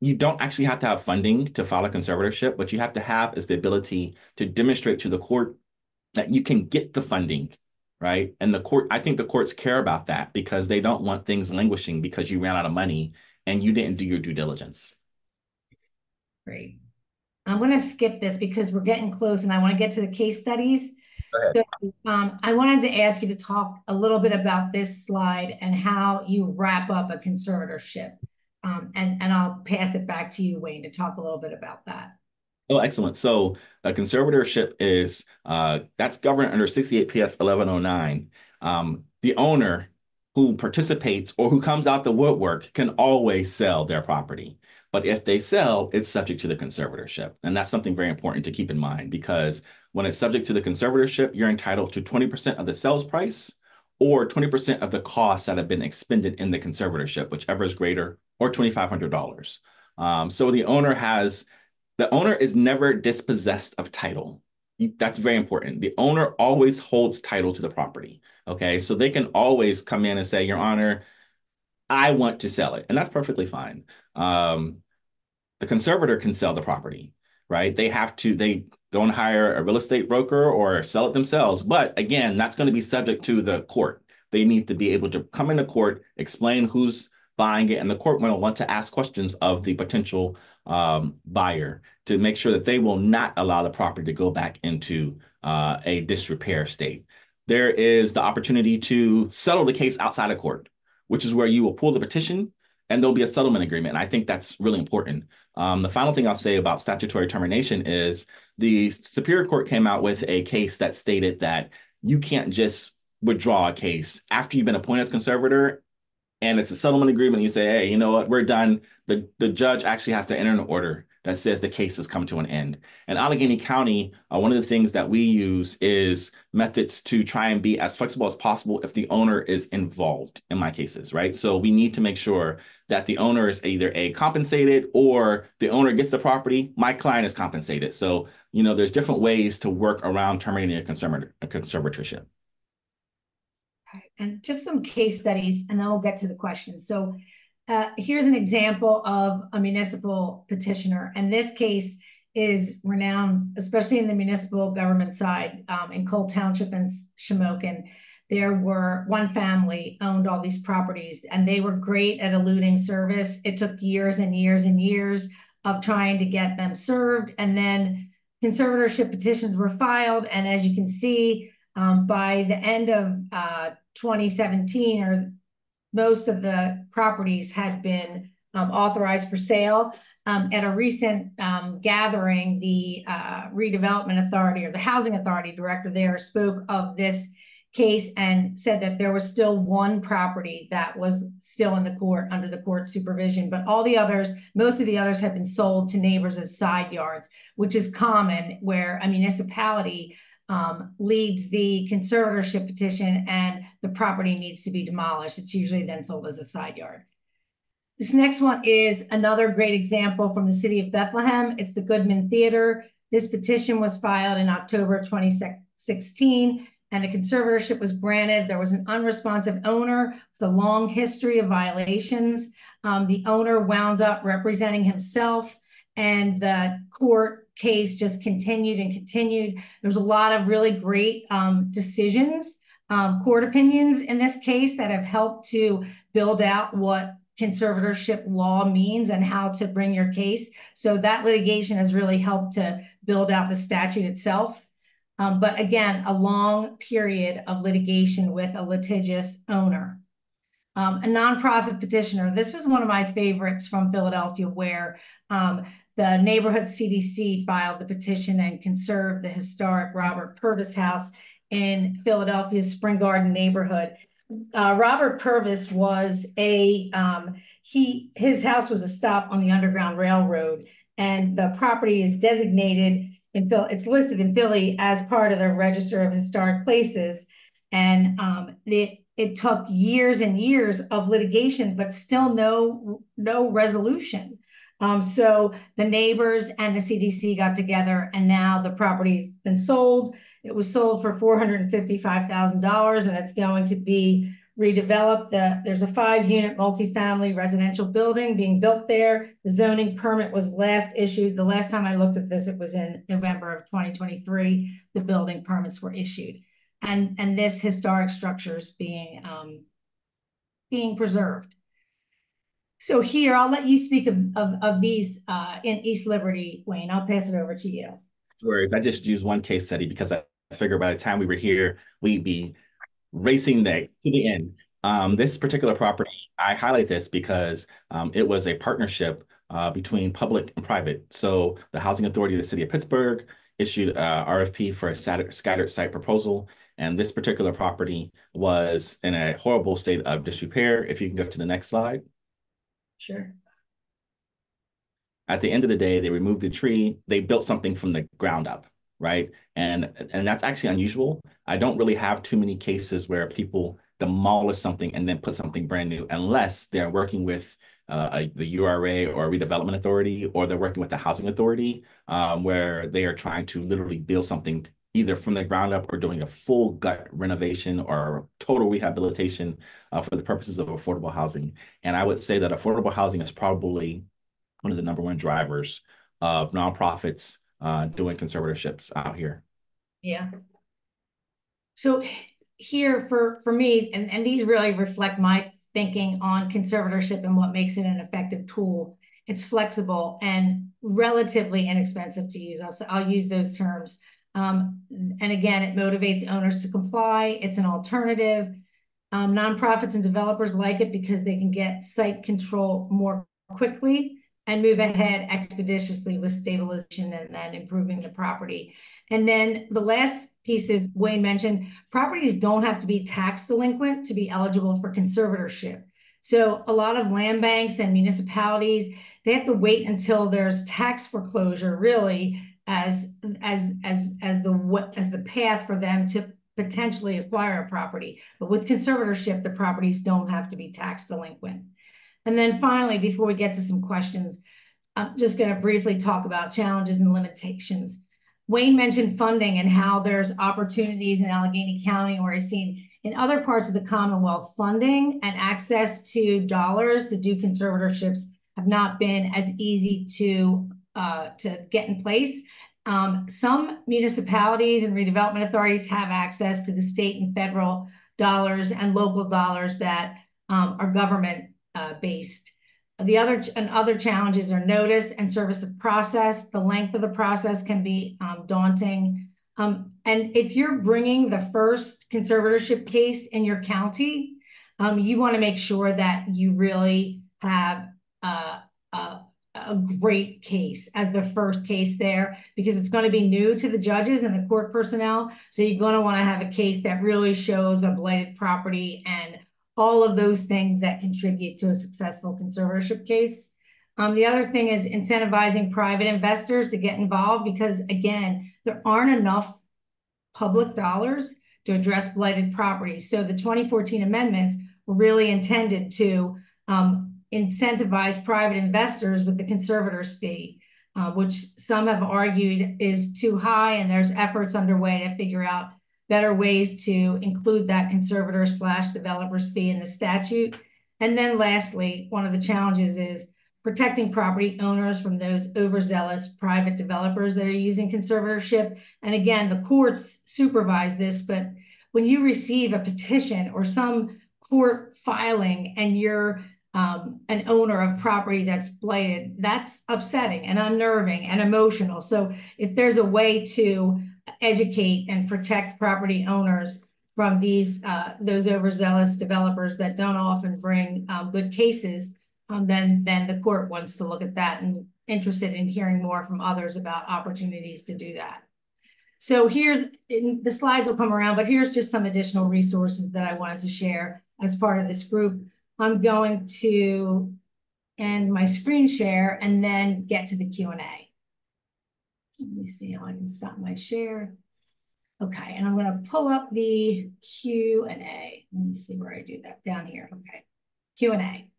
you don't actually have to have funding to file a conservatorship. What you have to have is the ability to demonstrate to the court that you can get the funding, right? And the court, I think the courts care about that because they don't want things languishing because you ran out of money and you didn't do your due diligence. Great. I'm going to skip this because we're getting close and I want to get to the case studies. So um, I wanted to ask you to talk a little bit about this slide and how you wrap up a conservatorship. Um, and, and I'll pass it back to you, Wayne, to talk a little bit about that. Oh, excellent. So a conservatorship is, uh, that's governed under 68 PS 1109. Um, the owner who participates or who comes out the woodwork can always sell their property. But if they sell, it's subject to the conservatorship. And that's something very important to keep in mind because when it's subject to the conservatorship, you're entitled to 20% of the sales price or 20% of the costs that have been expended in the conservatorship, whichever is greater, or $2,500. Um, so the owner has, the owner is never dispossessed of title. That's very important. The owner always holds title to the property. Okay. So they can always come in and say, Your Honor, I want to sell it. And that's perfectly fine. Um, the conservator can sell the property, right? They have to, they go and hire a real estate broker or sell it themselves. But again, that's going to be subject to the court. They need to be able to come into court, explain who's buying it, and the court will want to ask questions of the potential um, buyer to make sure that they will not allow the property to go back into uh, a disrepair state. There is the opportunity to settle the case outside of court which is where you will pull the petition and there'll be a settlement agreement. And I think that's really important. Um, the final thing I'll say about statutory termination is the Superior Court came out with a case that stated that you can't just withdraw a case after you've been appointed as conservator and it's a settlement agreement. You say, hey, you know what, we're done. The, the judge actually has to enter an order that says the case has come to an end. In Allegheny County, uh, one of the things that we use is methods to try and be as flexible as possible if the owner is involved in my cases, right? So we need to make sure that the owner is either a compensated or the owner gets the property, my client is compensated. So, you know, there's different ways to work around terminating a, a conservatorship. And just some case studies, and then we'll get to the questions. So uh, here's an example of a municipal petitioner. And this case, is renowned, especially in the municipal government side, um, in Coal Township and Shamokin. There were one family owned all these properties, and they were great at eluding service. It took years and years and years of trying to get them served, and then conservatorship petitions were filed. And as you can see, um, by the end of uh, 2017, or most of the properties had been um, authorized for sale. Um, at a recent um, gathering, the uh, redevelopment authority or the housing authority director there spoke of this case and said that there was still one property that was still in the court under the court supervision, but all the others, most of the others have been sold to neighbors as side yards, which is common where a municipality um, leads the conservatorship petition and the property needs to be demolished. It's usually then sold as a side yard. This next one is another great example from the city of Bethlehem. It's the Goodman Theater. This petition was filed in October 2016 and the conservatorship was granted. There was an unresponsive owner with a long history of violations. Um, the owner wound up representing himself and the court case just continued and continued. There's a lot of really great um, decisions, um, court opinions in this case that have helped to build out what conservatorship law means and how to bring your case. So that litigation has really helped to build out the statute itself. Um, but again, a long period of litigation with a litigious owner. Um, a nonprofit petitioner. This was one of my favorites from Philadelphia, where um, the neighborhood CDC filed the petition and conserved the historic Robert Purvis House in Philadelphia's Spring Garden neighborhood. Uh, Robert Purvis was a um, he his house was a stop on the Underground Railroad, and the property is designated in Phil, it's listed in Philly as part of the Register of Historic Places. And um, it, it took years and years of litigation, but still no, no resolution. Um, so the neighbors and the CDC got together and now the property's been sold. It was sold for $455,000 and it's going to be redeveloped. The, there's a five-unit multifamily residential building being built there. The zoning permit was last issued. The last time I looked at this, it was in November of 2023. The building permits were issued. And, and this historic structure is being, um, being preserved. So here, I'll let you speak of, of, of these uh, in East Liberty, Wayne. I'll pass it over to you. Whereas I just used one case study because I figured by the time we were here, we'd be racing day to the end. Um, this particular property, I highlight this because um, it was a partnership uh, between public and private. So the Housing Authority of the City of Pittsburgh issued a RFP for a scattered site proposal. And this particular property was in a horrible state of disrepair. If you can go to the next slide. Sure. At the end of the day, they removed the tree. They built something from the ground up right? And and that's actually unusual. I don't really have too many cases where people demolish something and then put something brand new, unless they're working with uh, the URA or redevelopment authority, or they're working with the housing authority, um, where they are trying to literally build something either from the ground up or doing a full gut renovation or total rehabilitation uh, for the purposes of affordable housing. And I would say that affordable housing is probably one of the number one drivers of nonprofits uh, doing conservatorships out here. Yeah. So here for for me, and, and these really reflect my thinking on conservatorship and what makes it an effective tool. It's flexible and relatively inexpensive to use. I'll, I'll use those terms. Um, and again, it motivates owners to comply. It's an alternative. Um, nonprofits and developers like it because they can get site control more quickly and move ahead expeditiously with stabilization and then improving the property. And then the last piece is Wayne mentioned properties don't have to be tax delinquent to be eligible for conservatorship. So a lot of land banks and municipalities, they have to wait until there's tax foreclosure really as as as as the as the path for them to potentially acquire a property. But with conservatorship, the properties don't have to be tax delinquent. And then finally, before we get to some questions, I'm just going to briefly talk about challenges and limitations. Wayne mentioned funding and how there's opportunities in Allegheny County where I've seen in other parts of the Commonwealth funding and access to dollars to do conservatorships have not been as easy to uh, to get in place. Um, some municipalities and redevelopment authorities have access to the state and federal dollars and local dollars that um, are government uh, based. The other and other challenges are notice and service of process. The length of the process can be um, daunting. Um, and if you're bringing the first conservatorship case in your county, um, you want to make sure that you really have uh, a, a great case as the first case there because it's going to be new to the judges and the court personnel. So you're going to want to have a case that really shows a blighted property and all of those things that contribute to a successful conservatorship case. Um, the other thing is incentivizing private investors to get involved because, again, there aren't enough public dollars to address blighted properties. So the 2014 amendments were really intended to um, incentivize private investors with the conservator's fee, uh, which some have argued is too high, and there's efforts underway to figure out better ways to include that conservator slash developer's fee in the statute. And then lastly, one of the challenges is protecting property owners from those overzealous private developers that are using conservatorship. And again, the courts supervise this, but when you receive a petition or some court filing and you're um, an owner of property that's blighted, that's upsetting and unnerving and emotional. So if there's a way to educate and protect property owners from these uh, those overzealous developers that don't often bring um, good cases, um, then then the court wants to look at that and interested in hearing more from others about opportunities to do that. So here's the slides will come around, but here's just some additional resources that I wanted to share as part of this group. I'm going to end my screen share and then get to the Q&A. Let me see how I can stop my share. Okay, and I'm going to pull up the Q&A. Let me see where I do that down here. Okay, Q&A.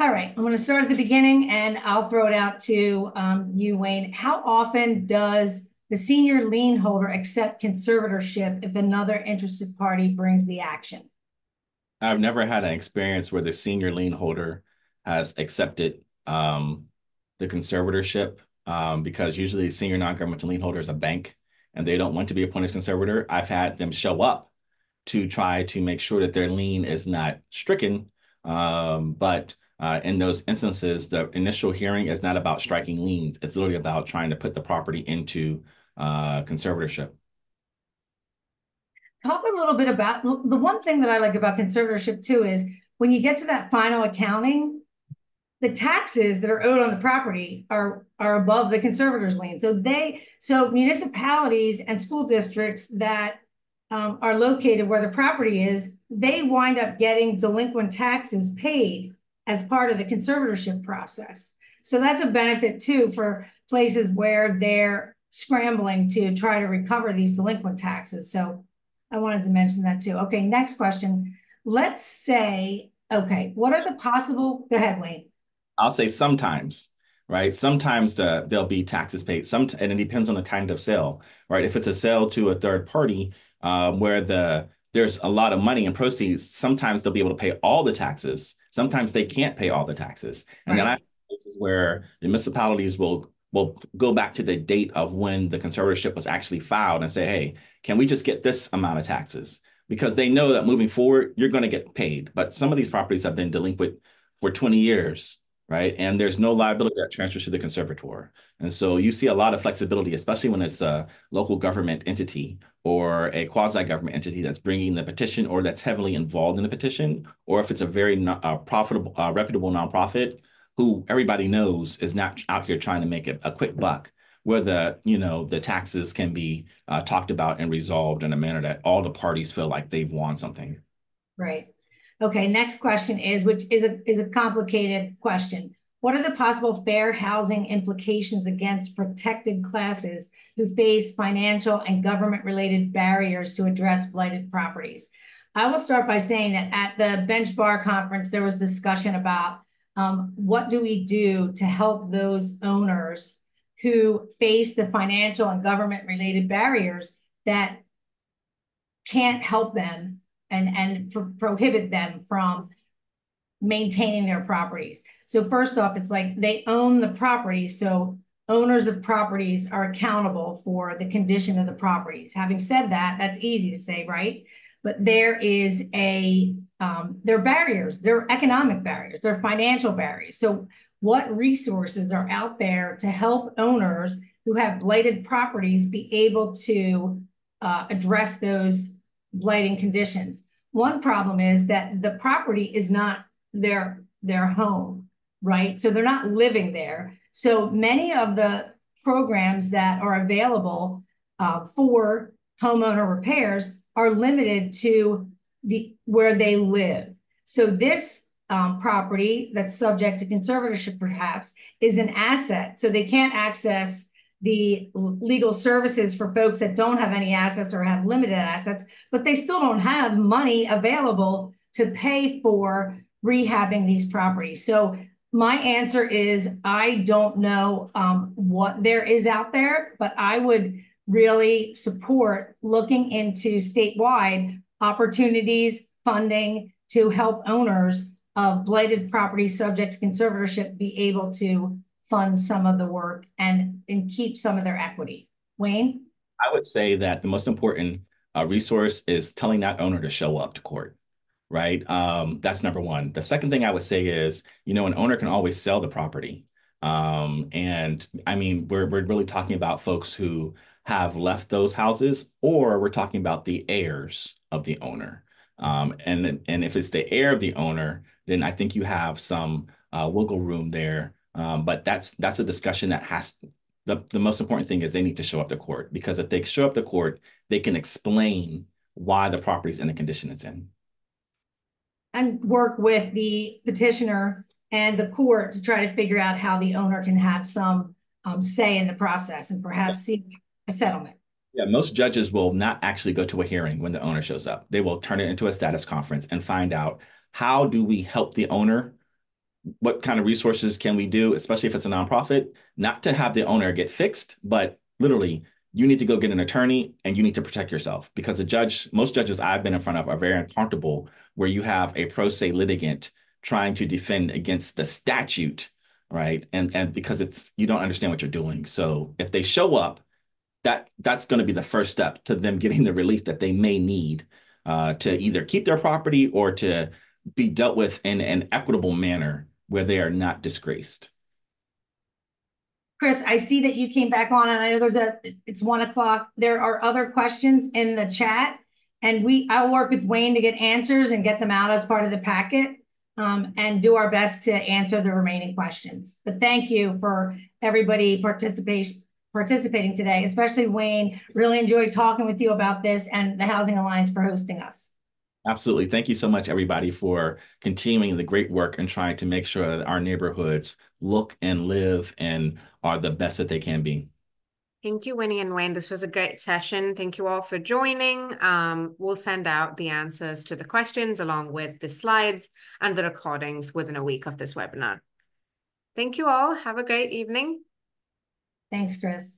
All right, I'm going to start at the beginning and I'll throw it out to um, you, Wayne. How often does the senior lien holder accept conservatorship if another interested party brings the action? I've never had an experience where the senior lien holder has accepted um, the conservatorship um, because usually senior non-governmental lien holder is a bank and they don't want to be appointed conservator. I've had them show up to try to make sure that their lien is not stricken. Um, but uh, in those instances, the initial hearing is not about striking liens. It's literally about trying to put the property into uh, conservatorship. Talk a little bit about the one thing that I like about conservatorship too is when you get to that final accounting, the taxes that are owed on the property are are above the conservator's lien. So they so municipalities and school districts that um, are located where the property is, they wind up getting delinquent taxes paid as part of the conservatorship process. So that's a benefit too for places where they're scrambling to try to recover these delinquent taxes. So I wanted to mention that too. Okay, next question. Let's say, okay, what are the possible, go ahead, Wayne. I'll say sometimes, right? Sometimes the there'll be taxes paid. Some and it depends on the kind of sale, right? If it's a sale to a third party, um, where the there's a lot of money and proceeds, sometimes they'll be able to pay all the taxes. Sometimes they can't pay all the taxes, and right. then I places where the municipalities will will go back to the date of when the conservatorship was actually filed and say, hey, can we just get this amount of taxes? Because they know that moving forward, you're going to get paid. But some of these properties have been delinquent for 20 years right? And there's no liability that transfers to the conservator. And so you see a lot of flexibility, especially when it's a local government entity or a quasi-government entity that's bringing the petition or that's heavily involved in the petition, or if it's a very uh, profitable, uh, reputable nonprofit who everybody knows is not out here trying to make a, a quick buck, where the you know the taxes can be uh, talked about and resolved in a manner that all the parties feel like they've won something. Right. Okay, next question is, which is a, is a complicated question. What are the possible fair housing implications against protected classes who face financial and government-related barriers to address blighted properties? I will start by saying that at the bench bar conference, there was discussion about um, what do we do to help those owners who face the financial and government-related barriers that can't help them and, and pro prohibit them from maintaining their properties. So first off, it's like they own the property. So owners of properties are accountable for the condition of the properties. Having said that, that's easy to say, right? But there is a, um, there are barriers, there are economic barriers, there are financial barriers. So what resources are out there to help owners who have blighted properties be able to uh, address those blighting conditions? One problem is that the property is not their, their home, right? So they're not living there. So many of the programs that are available uh, for homeowner repairs are limited to the where they live. So this um, property that's subject to conservatorship perhaps is an asset. So they can't access the legal services for folks that don't have any assets or have limited assets, but they still don't have money available to pay for rehabbing these properties. So my answer is I don't know um, what there is out there, but I would really support looking into statewide opportunities, funding to help owners of blighted property subject to conservatorship be able to fund some of the work and, and keep some of their equity. Wayne? I would say that the most important uh, resource is telling that owner to show up to court right? Um, that's number one. The second thing I would say is, you know, an owner can always sell the property. Um, and I mean, we're, we're really talking about folks who have left those houses, or we're talking about the heirs of the owner. Um, and, and if it's the heir of the owner, then I think you have some uh, wiggle room there. Um, but that's that's a discussion that has the, the most important thing is they need to show up to court because if they show up to court, they can explain why the property is in the condition it's in and work with the petitioner and the court to try to figure out how the owner can have some um, say in the process and perhaps seek a settlement. Yeah, most judges will not actually go to a hearing when the owner shows up. They will turn it into a status conference and find out how do we help the owner? What kind of resources can we do, especially if it's a nonprofit, not to have the owner get fixed, but literally you need to go get an attorney and you need to protect yourself because the judge, most judges I've been in front of are very uncomfortable where you have a pro se litigant trying to defend against the statute, right? And and because it's you don't understand what you're doing. So if they show up, that that's going to be the first step to them getting the relief that they may need uh, to either keep their property or to be dealt with in an equitable manner where they are not disgraced. Chris, I see that you came back on and I know there's a, it's one o'clock. There are other questions in the chat and we, I'll work with Wayne to get answers and get them out as part of the packet um, and do our best to answer the remaining questions. But thank you for everybody participation participating today, especially Wayne. Really enjoyed talking with you about this and the Housing Alliance for hosting us. Absolutely. Thank you so much, everybody, for continuing the great work and trying to make sure that our neighborhoods look and live and are the best that they can be. Thank you, Winnie and Wayne. This was a great session. Thank you all for joining. Um, we'll send out the answers to the questions along with the slides and the recordings within a week of this webinar. Thank you all. Have a great evening. Thanks, Chris.